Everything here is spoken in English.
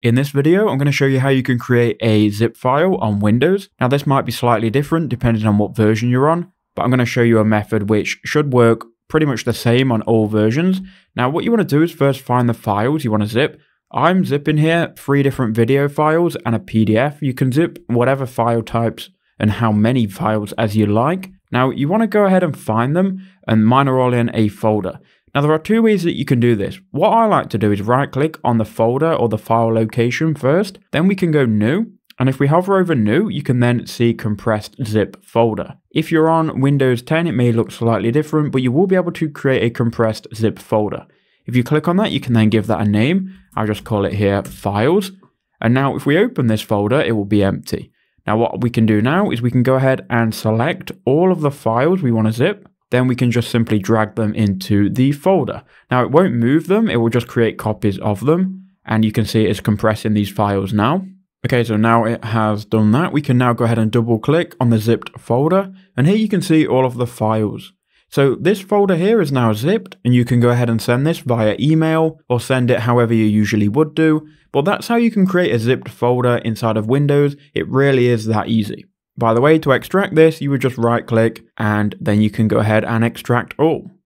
In this video, I'm going to show you how you can create a zip file on Windows. Now this might be slightly different depending on what version you're on, but I'm going to show you a method which should work pretty much the same on all versions. Now what you want to do is first find the files you want to zip. I'm zipping here three different video files and a PDF. You can zip whatever file types and how many files as you like. Now you want to go ahead and find them and mine are all in a folder. Now there are two ways that you can do this. What I like to do is right click on the folder or the file location first, then we can go new. And if we hover over new, you can then see compressed zip folder. If you're on Windows 10, it may look slightly different, but you will be able to create a compressed zip folder. If you click on that, you can then give that a name. I'll just call it here files. And now if we open this folder, it will be empty. Now what we can do now is we can go ahead and select all of the files we want to zip then we can just simply drag them into the folder. Now it won't move them, it will just create copies of them. And you can see it's compressing these files now. Okay, so now it has done that. We can now go ahead and double click on the zipped folder. And here you can see all of the files. So this folder here is now zipped and you can go ahead and send this via email or send it however you usually would do. But that's how you can create a zipped folder inside of Windows. It really is that easy. By the way, to extract this, you would just right click and then you can go ahead and extract all.